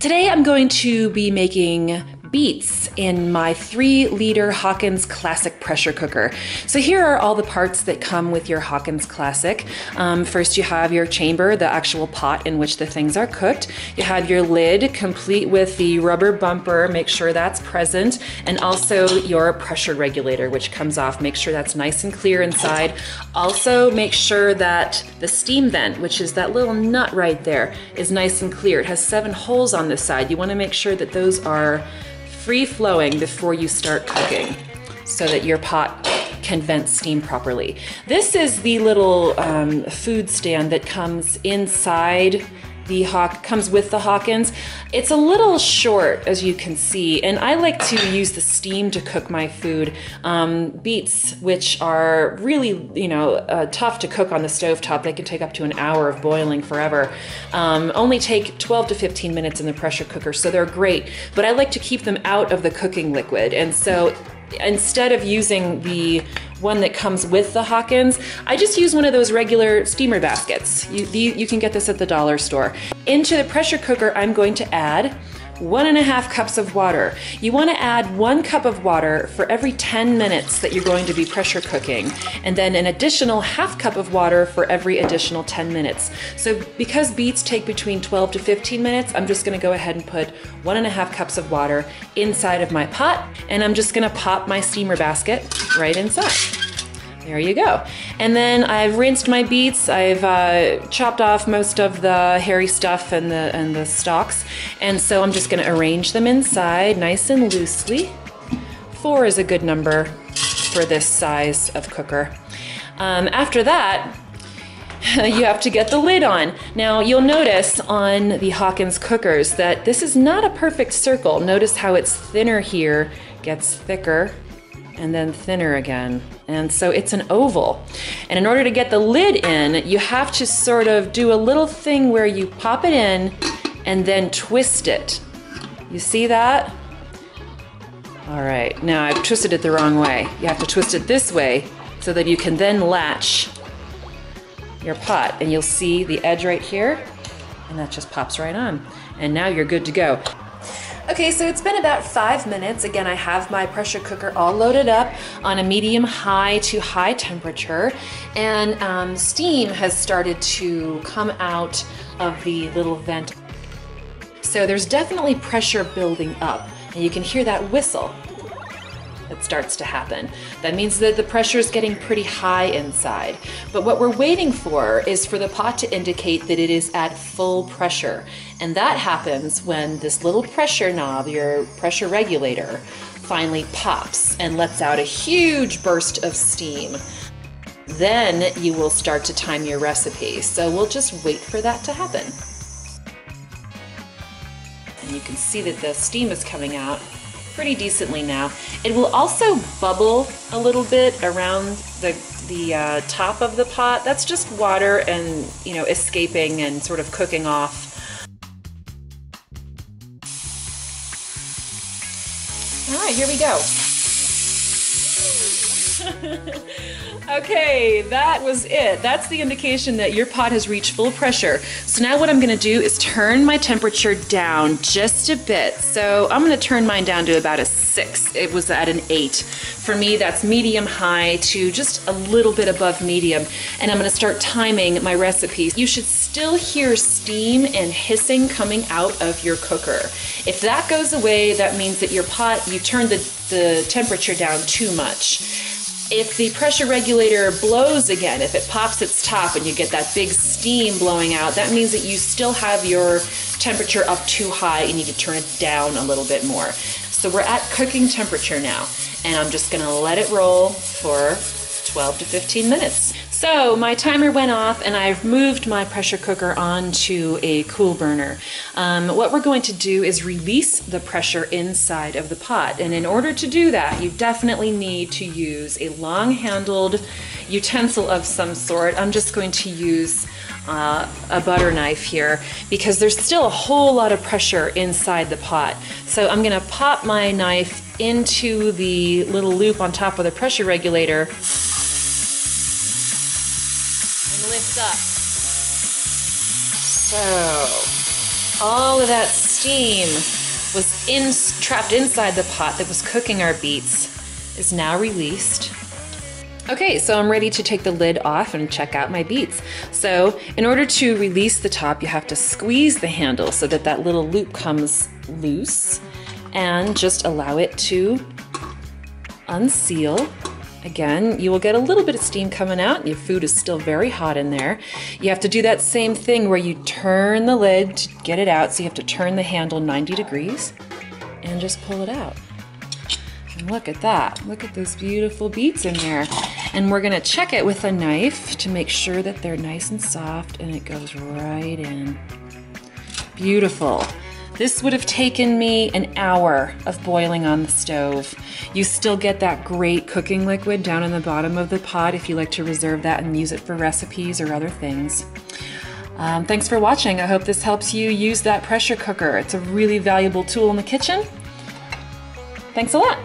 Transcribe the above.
Today I'm going to be making beets in my three liter Hawkins Classic pressure cooker. So here are all the parts that come with your Hawkins Classic. Um, first you have your chamber, the actual pot in which the things are cooked. You have your lid complete with the rubber bumper, make sure that's present, and also your pressure regulator which comes off. Make sure that's nice and clear inside. Also make sure that the steam vent, which is that little nut right there, is nice and clear. It has seven holes on the side. You wanna make sure that those are free flowing before you start cooking so that your pot can vent steam properly. This is the little um, food stand that comes inside the Hawk comes with the Hawkins. It's a little short, as you can see, and I like to use the steam to cook my food. Um, beets, which are really, you know, uh, tough to cook on the stove top, they can take up to an hour of boiling forever. Um, only take 12 to 15 minutes in the pressure cooker, so they're great. But I like to keep them out of the cooking liquid, and so instead of using the one that comes with the Hawkins, I just use one of those regular steamer baskets. You, you can get this at the dollar store. Into the pressure cooker, I'm going to add one and a half cups of water. You want to add one cup of water for every 10 minutes that you're going to be pressure cooking, and then an additional half cup of water for every additional 10 minutes. So because beets take between 12 to 15 minutes, I'm just going to go ahead and put one and a half cups of water inside of my pot, and I'm just going to pop my steamer basket right inside. There you go. And then I've rinsed my beets. I've uh, chopped off most of the hairy stuff and the and the stalks. And so I'm just going to arrange them inside nice and loosely. Four is a good number for this size of cooker. Um, after that, you have to get the lid on. Now you'll notice on the Hawkins cookers that this is not a perfect circle. Notice how it's thinner here, gets thicker, and then thinner again. And so it's an oval. And in order to get the lid in, you have to sort of do a little thing where you pop it in and then twist it. You see that? All right, now I've twisted it the wrong way. You have to twist it this way so that you can then latch your pot and you'll see the edge right here and that just pops right on. And now you're good to go. Okay, so it's been about five minutes. Again, I have my pressure cooker all loaded up on a medium high to high temperature, and um, steam has started to come out of the little vent. So there's definitely pressure building up, and you can hear that whistle that starts to happen. That means that the pressure is getting pretty high inside. But what we're waiting for is for the pot to indicate that it is at full pressure. And that happens when this little pressure knob, your pressure regulator, finally pops and lets out a huge burst of steam. Then you will start to time your recipe. So we'll just wait for that to happen. And you can see that the steam is coming out pretty decently now. It will also bubble a little bit around the, the uh, top of the pot. That's just water and, you know, escaping and sort of cooking off. All right, here we go. okay, that was it. That's the indication that your pot has reached full pressure. So now what I'm gonna do is turn my temperature down just a bit. So I'm gonna turn mine down to about a six. It was at an eight. For me, that's medium high to just a little bit above medium. And I'm gonna start timing my recipes. You should still hear steam and hissing coming out of your cooker. If that goes away, that means that your pot, you turned the, the temperature down too much if the pressure regulator blows again, if it pops its top and you get that big steam blowing out, that means that you still have your temperature up too high and you need to turn it down a little bit more. So we're at cooking temperature now, and I'm just gonna let it roll for 12 to 15 minutes. So my timer went off and I've moved my pressure cooker onto a cool burner. Um, what we're going to do is release the pressure inside of the pot. And in order to do that, you definitely need to use a long handled utensil of some sort. I'm just going to use uh, a butter knife here because there's still a whole lot of pressure inside the pot. So I'm gonna pop my knife into the little loop on top of the pressure regulator up. So, all of that steam was in, trapped inside the pot that was cooking our beets is now released. Okay, so I'm ready to take the lid off and check out my beets. So in order to release the top, you have to squeeze the handle so that that little loop comes loose and just allow it to unseal. Again, you will get a little bit of steam coming out. Your food is still very hot in there. You have to do that same thing where you turn the lid to get it out. So you have to turn the handle 90 degrees and just pull it out. And look at that. Look at those beautiful beets in there. And we're gonna check it with a knife to make sure that they're nice and soft and it goes right in. Beautiful. This would have taken me an hour of boiling on the stove. You still get that great cooking liquid down in the bottom of the pot if you like to reserve that and use it for recipes or other things. Um, thanks for watching. I hope this helps you use that pressure cooker. It's a really valuable tool in the kitchen. Thanks a lot.